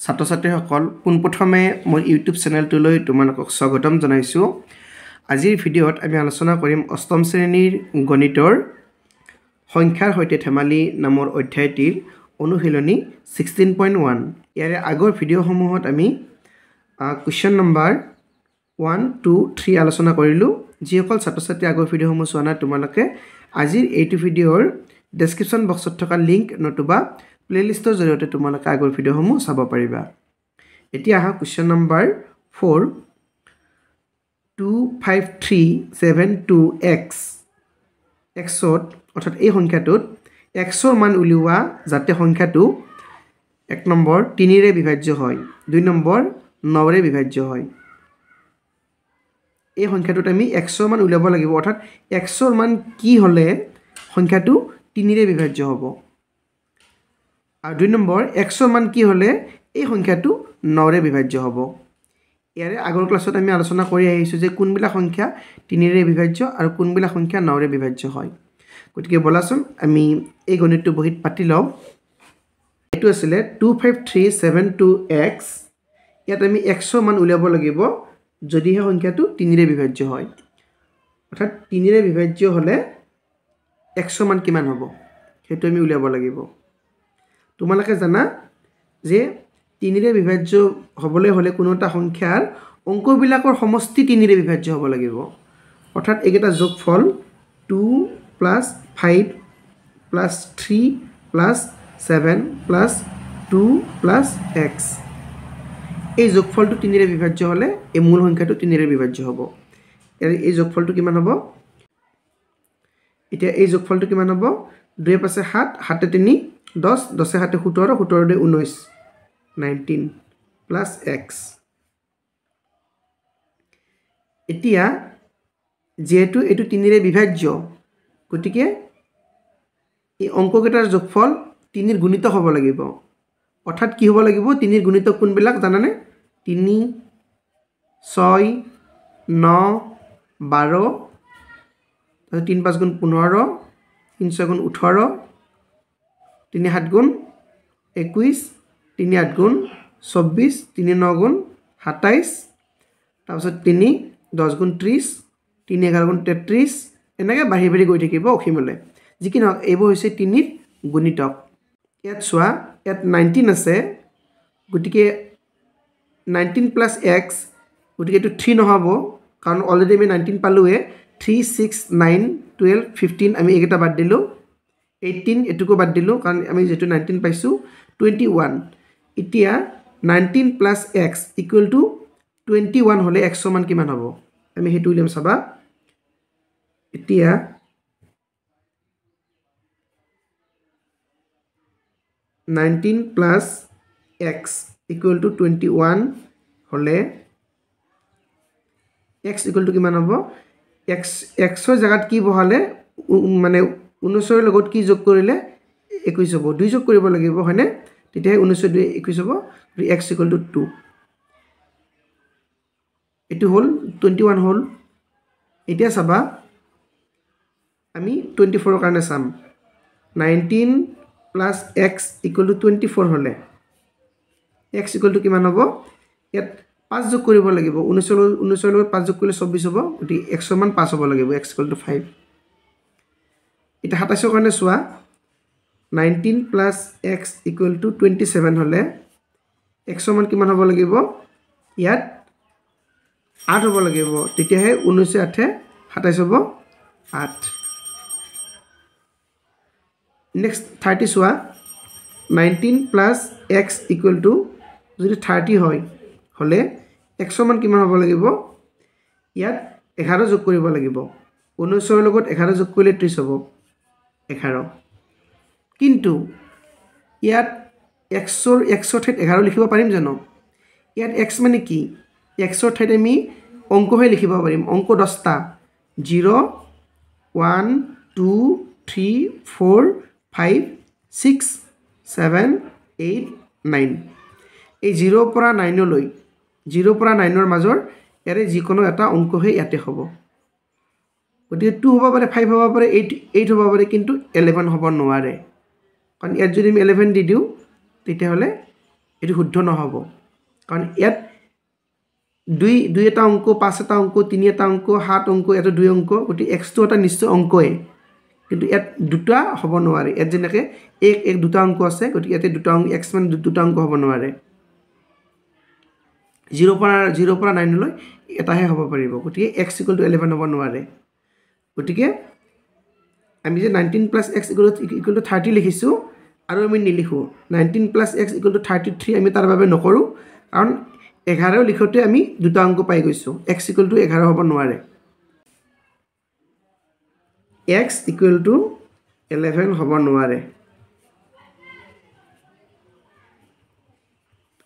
ছাত্ৰ ছাত্ৰীসকল পোনপ্ৰথমে মোৰ ইউটিউব চেনেলটোলৈ তোমালোকক স্বাগতম জনাইছোঁ। আজিৰ ভিডিঅ'ত আমি আলোচনা কৰিম অষ্টম শ্ৰেণীৰ গণিতৰ সংখ্যাৰ সৈতে ধেমালি নামৰ অধ্যায়টিৰ অনুশীলনী ছিক্সটিন পইণ্ট ওৱান। ইয়াৰে আগৰ ভিডিঅ'সমূহত আমি question number one two three আলোচনা কৰিলোঁ। যিসকল ছাত্ৰ ছাত্ৰী আগৰ ভিডিঅ'সমূহ চোৱা নাই তোমালোকে আজিৰ এইটো ভিডিঅ'ৰ ডেছক্ৰিপশ্যন বক্সত থকা লিংক নতুবা প্লে'লিষ্টৰ জৰিয়তে তোমালোকে আগৰ ভিডিঅ'সমূহ চাব পাৰিবা। এতিয়া আহা question number four two five three seven two x এক্সত অৰ্থাৎ এই সংখ্যাটোত এক্সৰ মান উলিওৱা যাতে সংখ্যাটো এক নম্বৰ তিনিৰে বিভাজ্য হয় দুই নম্বৰ নৰে বিভাজ্য হয়। এই সংখ্যাটোত আমি এক্সৰ মান উলিয়াব লাগিব অৰ্থাৎ এক্সৰ মান কি হ'লে সংখ্যাটো তিনিৰে বিভাজ্য হ'ব? আৰু দুই নম্বৰ এক্সৰ মান কি হ'লে এই সংখ্যাটো নৰে বিভাজ্য হ'ব। ইয়াৰে আগৰ ক্লাছত আমি আলোচনা কৰি আহিছোঁ যে কোনবিলাক সংখ্যা তিনিৰে বিভাজ্য আৰু কোনবিলাক সংখ্যা নৰে বিভাজ্য হয়। গতিকে ব'লাচোন আমি এই গণিতটো বহীত পাতি লওঁ। এইটো আছিলে two five three seven two x ইয়াত আমি এক্সৰ মান উলিয়াব লাগিব যদিহে সংখ্যাটো তিনিৰে বিভাজ্য হয়। অৰ্থাৎ তিনিৰে বিভাজ্য হ'লে এক্সৰ মান কিমান হ'ব? সেইটো আমি উলিয়াব লাগিব। তোমালোকে জানা যে তিনিৰে বিভাজ্য হ'বলৈ হ'লে কোনো এটা সংখ্যাৰ অংকবিলাকৰ সমষ্টি তিনিৰে বিভাজ্য হ'ব লাগিব। অৰ্থাৎ এইকেইটা যোগফল two plus five plus three plus seven plus two plus x এই যোগফলটো তিনিৰে বিভাজ্য হ'লে এই মূল সংখ্যাটো তিনিৰে বিভাজ্য হ'ব। এই যোগফলটো কিমান হ'ব? এতিয়া এই যোগফলটো কিমান হ'ব? দুই পাঁচে সাত সাতে তিনি দহ দহে সাতে সোতৰ সোতৰ দুই ঊনৈছ নাইনটিন প্লাছ এক্স। এতিয়া যিহেতু এইটো তিনিৰে বিভাজ্য গতিকে এই অংককেইটাৰ যোগফল তিনিৰ গুণিত হ'ব লাগিব। অৰ্থাৎ কি হ'ব লাগিব? তিনিৰ গুণিত কোনবিলাক জানানে? তিনি ছয় ন বাৰ তিনি পাঁচ গুণ পোন্ধৰ তিনি ছয় গুণ ওঠৰ তিনি সাত গুণ একৈছ তিনি আঠ গুণ চৌব্বিছ তিনি ন গুণ সাতাইছ তাৰপিছত তিনি দহ গুণ ত্ৰিছ তিনি এঘাৰ গুণ তেত্ৰিছ এনেকৈ বাঢ়ি বাঢ়ি গৈ থাকিব অসীমলৈ। যি কি নহওক এইবোৰ হৈছে তিনিৰ গুণিতক। ইয়াত চোৱা ইয়াত নাইনটিন আছে গতিকে নাইনটিন প্লাছ এক্স গতিকে এইটো থ্ৰী নহ'ব কাৰণ অলৰেডি আমি nineteen পালোঁৱে three six nine twelve fifteen আমি এইকেইটা বাদ দিলোঁ। এইটিন এইটোকো বাদ দিলোঁ কাৰণ আমি যিহেতু নাইনটিন পাইছোঁ টুৱেণ্টি ওৱান এতিয়া nineteen plus x equal to twenty one হ'লে এক্সৰ মান কিমান হ'ব? আমি সেইটো উলিয়াম চাবা। এতিয়া nineteen plus x equal to twenty one হ'লে এক্স ইকুৱেল টু কিমান হ'ব? এক্স এক্সৰ জেগাত কি বহালে মানে ঊনৈছৰ লগত কি যোগ কৰিলে একৈছ হ'ব? দুই যোগ কৰিব লাগিব হয়নে? তেতিয়াহে ঊনৈছৰ দুই একৈছ হ'ব এক্স ইকুৱেল টু টু এইটো হ'ল টুৱেণ্টি ওৱান হ'ল। এতিয়া চাবা আমি টুৱেণ্টি ফ'ৰৰ কাৰণে চাম। Nineteen plus x equal to twenty four হ'লে এক্স ইকুৱেল টু কিমান হ'ব? ইয়াত পাঁচ যোগ কৰিব লাগিব। ঊনৈছৰ ঊনৈছৰ লগত পাঁচ যোগ কৰিলে চৌব্বিছ হ'ব গতিকে এক্সৰ মান পাঁচ হ'ব লাগিব এক্স ইকুৱেল টু ফাইভ এতিয়া সাতাইছৰ কাৰণে চোৱা nineteen plus x equal to twenty seven হ'লে এক্সৰ মান কিমান হ'ব লাগিব? ইয়াত আঠ হ'ব লাগিব তেতিয়াহে ঊনৈছে আঠে সাতাইছ হ'ব আঠ। নেক্সট থাৰ্টি চোৱা nineteen plus x equal to যদি থাৰ্টি হয় হ'লে এক্সৰ মান কিমান হ'ব লাগিব? ইয়াত এঘাৰ যোগ কৰিব লাগিব ঊনৈছৰ লগত এঘাৰ যোগ কৰিলে ত্ৰিছ হ'ব। এঘাৰ। কিন্তু ইয়াত এক্সৰ এক্সৰ ঠাইত এঘাৰ লিখিব পাৰিম জানো? ইয়াত এক্স মানে কি? এক্সৰ ঠাইত আমি অংকহে লিখিব পাৰিম। অংক দহটা। Zero' one two three four five six seven eight nine. এই জিৰ'ৰ পৰা নাইনলৈ জিৰ'ৰ পৰা নাইনৰ মাজৰ ইয়াৰে যিকোনো এটা অংকহে ইয়াতে হ'ব। গতিকে টু হ'ব পাৰে ফাইভ হ'ব পাৰে এইট এইট হ'ব পাৰে কিন্তু এলেভেন হ'ব নোৱাৰে। কাৰণ ইয়াত যদি আমি এলেভেন দি দিওঁ তেতিয়াহ'লে এইটো শুদ্ধ নহ'ব। কাৰণ ইয়াত দুই দুই এটা অংক পাঁচ এটা অংক তিনি এটা অংক সাত অংক ইয়াতে দুই অংক গতিকে এক্সটো এটা নিশ্চয় অংকই। কিন্তু ইয়াত দুটা হ'ব নোৱাৰে। ইয়াত যেনেকৈ এক এক দুটা অংক আছে গতিকে ইয়াতে দুটা অংক এক্স মানে দুটা অংক হ'ব নোৱাৰে। জিৰ' পৰা জিৰ' পৰা নাইনলৈ এটাহে হ'ব পাৰিব। গতিকে এক্স ইকুৱেল টু এলেভেন হ'ব নোৱাৰে। গতিকে আমি যে nineteen plus x equal equal to thirty লিখিছোঁ আৰু আমি নিলিখোঁ। Nineteen plus x equal to thirty three আমি তাৰ বাবে নকৰোঁ কাৰণ এঘাৰ লিখোঁতে আমি দুটা অংক পাই গৈছোঁ। এক্স ইকুৱেল টু এঘাৰ হ'ব নোৱাৰে। এক্স ইকুৱেল টু এলেভেন হ'ব নোৱাৰে।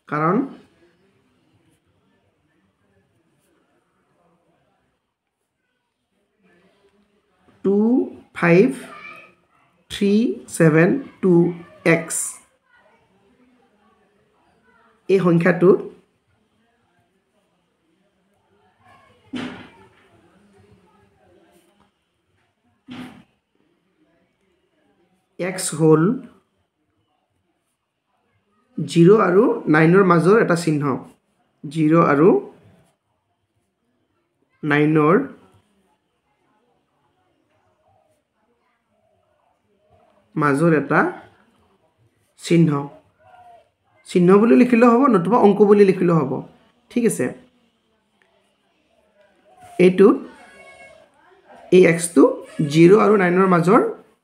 কাৰণ two five three seven two x এই সংখ্যাটোত এক্স হ'ল জিৰ' আৰু নাইনৰ মাজৰ এটা চিহ্ন। জিৰ' আৰু নাইনৰ মাজৰ এটা চিহ্ন। চিহ্ন বুলি লিখিলেও হ'ব নতুবা অংক বুলি লিখিলেও হ'ব। ঠিক আছে। এইটোত এই এক্সটো জিৰ' আৰু নাইনৰ মাজৰ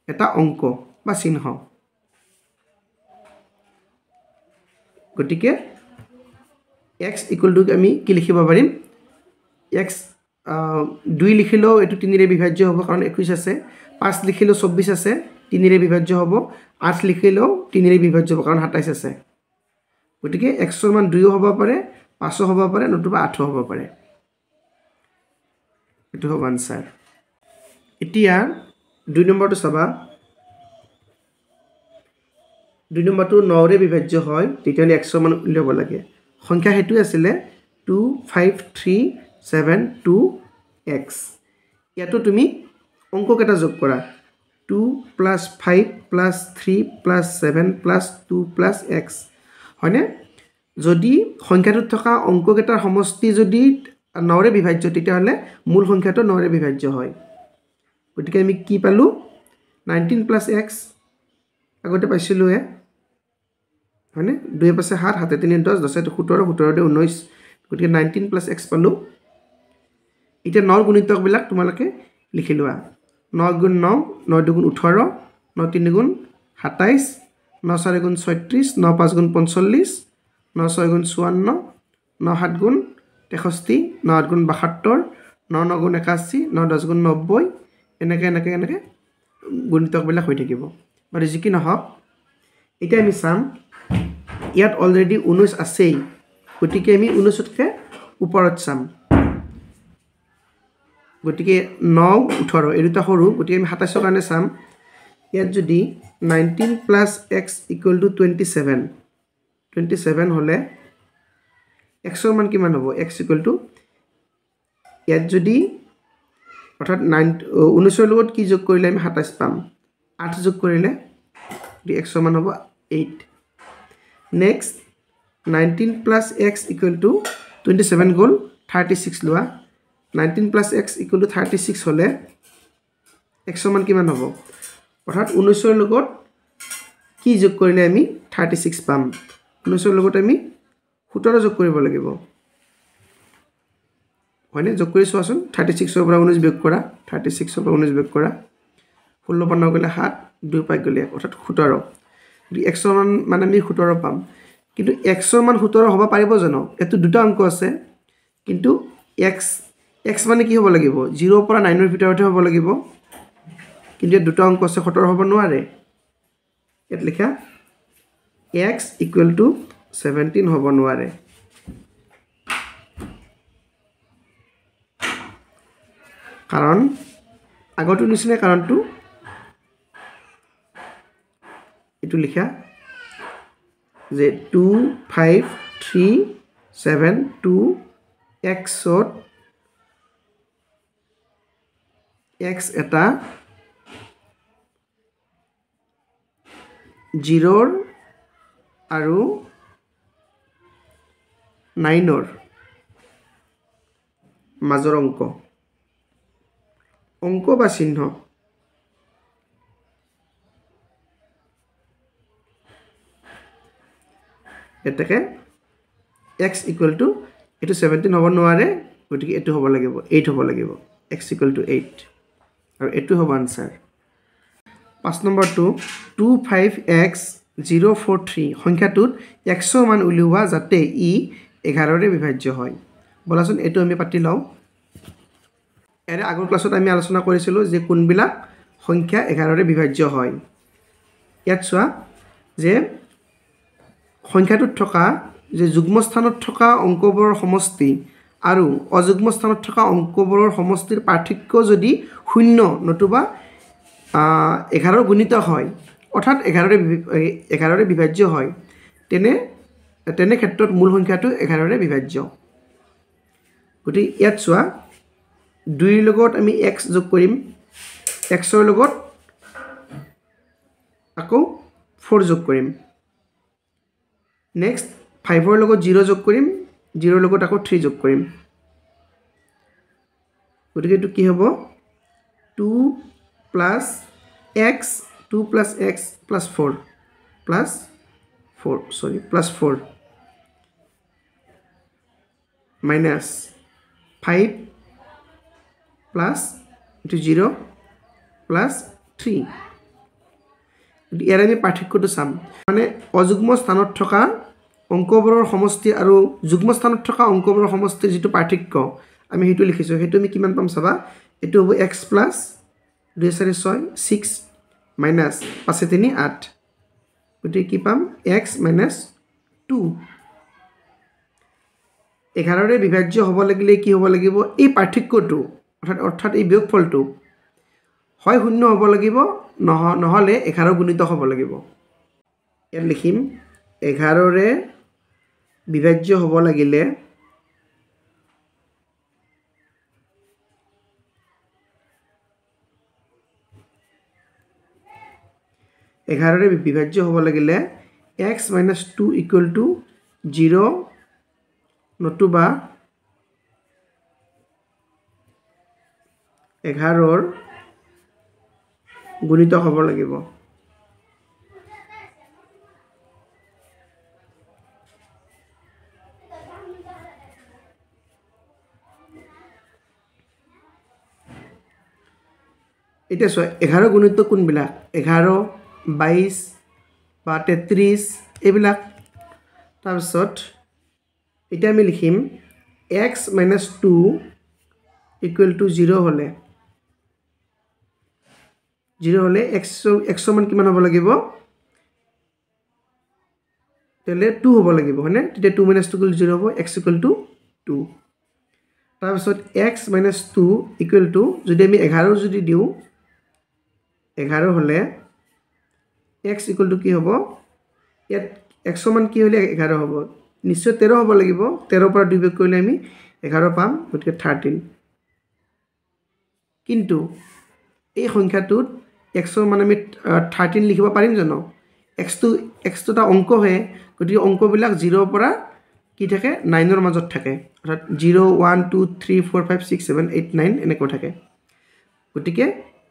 এটা অংক বা চিহ্ন। গতিকে এক্স ইকুৱেল টু আমি কি লিখিব পাৰিম? এক্স দুই লিখিলেও এইটো তিনিৰে বিভাজ্য হ'ব কাৰণ একৈছ আছে পাঁচ লিখিলেও চৌব্বিছ আছে। তিনিৰে বিভাজ্য হ'ব। আঠ লিখিলেও তিনিৰে বিভাজ্য হ'ব কাৰণ সাতাইছ আছে। গতিকে এক্সৰ মান দুয়ো হ'ব পাৰে পাঁচো হ'ব পাৰে নতুবা আঠো হ'ব পাৰে। এইটো হ'ব আনচাৰ। এতিয়া দুই নম্বৰটো চাবা। দুই নম্বৰটো নৰে বিভাজ্য হয় তেতিয়াহ'লে এক্সৰ মান উলিয়াব লাগে। সংখ্যা সেইটোৱে আছিলে two five three seven two x. ইয়াতো তুমি অংককেইটা যোগ কৰা। Two plus five plus three plus seven plus two plus x হয়নে? যদি সংখ্যাটোত থকা অংককেইটাৰ সমষ্টি যদি নৰে বিভাজ্য তেতিয়াহ'লে মূল সংখ্যাটো নৰে বিভাজ্য হয়। গতিকে আমি কি পালোঁ? নাইনটিন প্লাছ এক্স আগতে পাইছিলোঁহে। হয়নে? দুই পাঁচে সাত সাতে তিনি দহ দহে সোতৰ সোতৰতে ঊনৈছ গতিকে নাইনটিন প্লাছ এক্স পালোঁ। এতিয়া নৰ গুণিতকবিলাক তোমালোকে লিখি লোৱা। ন গুণ ন ন দুগুণ ওঠৰ ন তিনি গুণ সাতাইছ ন চাৰি গুণ ছয়ত্ৰিছ ন পাঁচ গুণ পঞ্চল্লিছ ন ছয় গুণ চৌৱন্ন ন সাত গুণ তেষষ্ঠি ন আঠ গুণ বাসত্তৰ ন ন গুণ একাশী ন দহ গুণ নব্বৈ এনেকৈ এনেকৈ এনেকৈ গুণিতকবিলাক হৈ থাকিব। বাৰু যি কি নহওক এতিয়া আমি চাম ইয়াত অলৰেডি ঊনৈছ আছেই গতিকে আমি ঊনৈছতকৈ ওপৰত চাম। গতিকে ন ওঠৰ এই দুটা সৰু গতিকে আমি সাতাইছৰ কাৰণে চাম। ইয়াত যদি nineteen plus x equal to twenty seven twenty seven হ'লে এক্সৰ মান কিমান হ'ব? এক্স ইকুৱেল টু ইয়াত যদি অৰ্থাৎ নাইন ঊনৈছৰ লগত কি যোগ কৰিলে আমি সাতাইছ পাম? আঠ যোগ কৰিলে এক্সৰ মান হ'ব eight next nineteen plus x equal to twenty seven গ'ল থাৰ্টি ছিক্স লোৱা। Nineteen plus x equal to thirty six হ'লে এক্সৰ মান কিমান হ'ব? অৰ্থাৎ ঊনৈছৰ লগত কি যোগ কৰিলে আমি থাৰ্টি ছিক্স পাম? ঊনৈছৰ লগত আমি সোতৰ যোগ কৰিব লাগিব। হয়নে? যোগ কৰি চোৱাচোন। থাৰ্টি ছিক্সৰ পৰা ঊনৈছ বিয়োগ কৰা। থাৰ্টি ছিক্সৰ পৰা ঊনৈছ বিয়োগ কৰা। ষোল্ল পৰা গ'লে সাত দুই পাই গ'লে এক অৰ্থাৎ সোতৰ। গতিকে এক্সৰ মান মানে আমি সোতৰ পাম। কিন্তু এক্সৰ মান সোতৰ হ'ব পাৰিব জানো? এইটো দুটা অংক আছে। কিন্তু এক্স এক্স মানে কি হ'ব লাগিব? জিৰ'ৰ পৰা নাইনৰ ভিতৰতহে হ'ব লাগিব। কিন্তু ইয়াত দুটা অংক আছে সোতৰ হ'ব নোৱাৰে। ইয়াত লিখা এক্স ইকুৱেল টু ছেভেণ্টিন হ'ব নোৱাৰে। কাৰণ আগৰটো নিচিনা কাৰণটো এইটো লিখা যে two five three seven two এক্সত এক্স এটা। জিৰ'ৰ আৰু নাইনৰ মাজৰ অংক। অংক বা চিহ্ন। এতেকে এক্স ইকুৱেল টু এইটো ছেভেণ্টিন হ'ব নোৱাৰে গতিকে এইটো হ'ব লাগিব এইট হ'ব লাগিব এক্স ইকুৱেল টু এইট। আৰু এইটো হ'ব আনচাৰ পাঁচ নম্বৰটো two five x zero' four three সংখ্যাটোত x মান উলিওৱা যাতে ই এঘাৰৰে বিভাজ্য হয়। ব'লাচোন এইটো আমি পাতি লওঁ। ইয়াৰে আগৰ ক্লাছত আমি আলোচনা কৰিছিলোঁ যে কোনবিলাক সংখ্যা এঘাৰৰে বিভাজ্য হয়। ইয়াত চোৱা যে সংখ্যাটোত থকা যে যুগ্ম স্থানত থকা অংকবোৰৰ সমষ্টি আৰু অযুগ্ম স্থানত থকা অংকবোৰৰ সমষ্টিৰ পাৰ্থক্য যদি শূন্য নতুবা এঘাৰৰ গুণিত হয় অৰ্থাৎ এঘাৰৰে এঘাৰৰে বিভাজ্য হয় তেনে তেনে ক্ষেত্ৰত মূল সংখ্যাটো এঘাৰৰে বিভাজ্য। গতিকে ইয়াত চোৱা দুইৰ লগত আমি এক্স যোগ কৰিম এক্সৰ লগত আকৌ ফ'ৰ যোগ কৰিম। নেক্সট ফাইভৰ লগত জিৰ' যোগ কৰিম জিৰ'ৰ লগত আকৌ থ্ৰী যোগ কৰিম গতিকে এইটো কি হ'ব? Two plus x, two plus x plus four plus four, sorry plus four, minus five plus এইটো জিৰ' প্লাছ থ্ৰী। ইয়াৰে আমি পাৰ্থক্যটো চাম। মানে অযুগ্ম স্থানত থকা অংকবোৰৰ সমষ্টি আৰু যুগ্ম স্থানত থকা অংকবোৰৰ সমষ্টিৰ যিটো পাৰ্থক্য আমি সেইটো লিখিছোঁ। সেইটো আমি কিমান পাম চাবা? এইটো হ'ব এক্স প্লাছ দুই চাৰি ছয় ছিক্স মাইনাছ পাঁচে তিনি আঠ। গতিকে কি পাম? এক্স মাইনাছ টু এঘাৰৰে বিভাজ্য হ'ব লাগিলে কি হ'ব লাগিব? এই পাৰ্থক্যটো অৰ্থাৎ অৰ্থাৎ এই বিয়োগফলটো হয় শূন্য হ'ব লাগিব নহ নহ'লে এঘাৰ গুণিত হ'ব লাগিব। ইয়াত লিখিম এঘাৰৰে বিভাজ্য হ'ব লাগিলে এঘাৰৰে বিভাজ্য হ'ব লাগিলে x minus two equal to zero' নতুবা এঘাৰৰ গুণিত হ'ব লাগিব। এতিয়া চোৱা এঘাৰ গুণিত কোনবিলাক? এঘাৰ বাইছ বা তেত্ৰিছ এইবিলাক। তাৰপিছত এতিয়া আমি লিখিম x minus two equal to zero' হ'লে। জিৰ' হ'লে এক্স এক্স মান কিমান হ'ব লাগিব? তেতিয়াহ'লে টু হ'ব লাগিব হয়নে? তেতিয়া two minus two equal zero' হ'ব এক্স ইকুৱেল টু টু তাৰপিছত x minus two equal to যদি আমি এঘাৰ যদি দিওঁ এঘাৰ হ'লে এক্স ইকুৱেল টু কি হ'ব? ইয়াত এক্স মান কি হ'লে এঘাৰ হ'ব? নিশ্চয় তেৰ হ'ব লাগিব। তেৰৰ পৰা দুই বেগ কৰিলে আমি এঘাৰ পাম গতিকে থাৰ্টিন কিন্তু এই সংখ্যাটোত এক্সৰ মানে আমি থাৰ্টিন লিখিব পাৰিম জানো? এক্সটো এক্সটো এটা অংকহে গতিকে অংকবিলাক জিৰ'ৰ পৰা কি থাকে? নাইনৰ মাজত থাকে। অৰ্থাৎ zero' one two three four five six seven eight nine এনেকৈ থাকে। গতিকে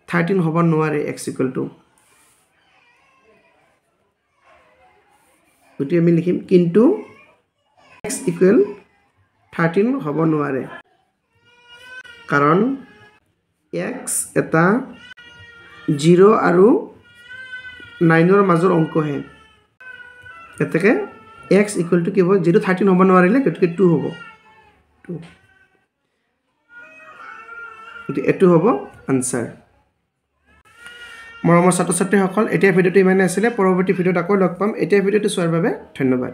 থাৰ্টিন হ'ব নোৱাৰে এক্স ইকুৱেল টু গতিকে আমি লিখিম কিন্তু এক্স ইকুৱেল থাৰ্টিন হ'ব নোৱাৰে কাৰণ এক্স এটা জিৰ' আৰু নাইনৰ মাজৰ অংকহে গতিকে এক্স ইকুৱেল টু কি হ'ব? যিটো থাৰ্টিন হ'ব নোৱাৰিলে গতিকে টু হ'ব। টু গতিকে এইটো হ'ব আনচাৰ মৰমৰ ছাত্ৰ ছাত্ৰীসকল এতিয়া ভিডিঅ'টো ইমানেই আছিলে পৰৱৰ্তী ভিডিঅ'ত আকৌ লগ পাম। এতিয়া ভিডিঅ'টো চোৱাৰ বাবে ধন্যবাদ।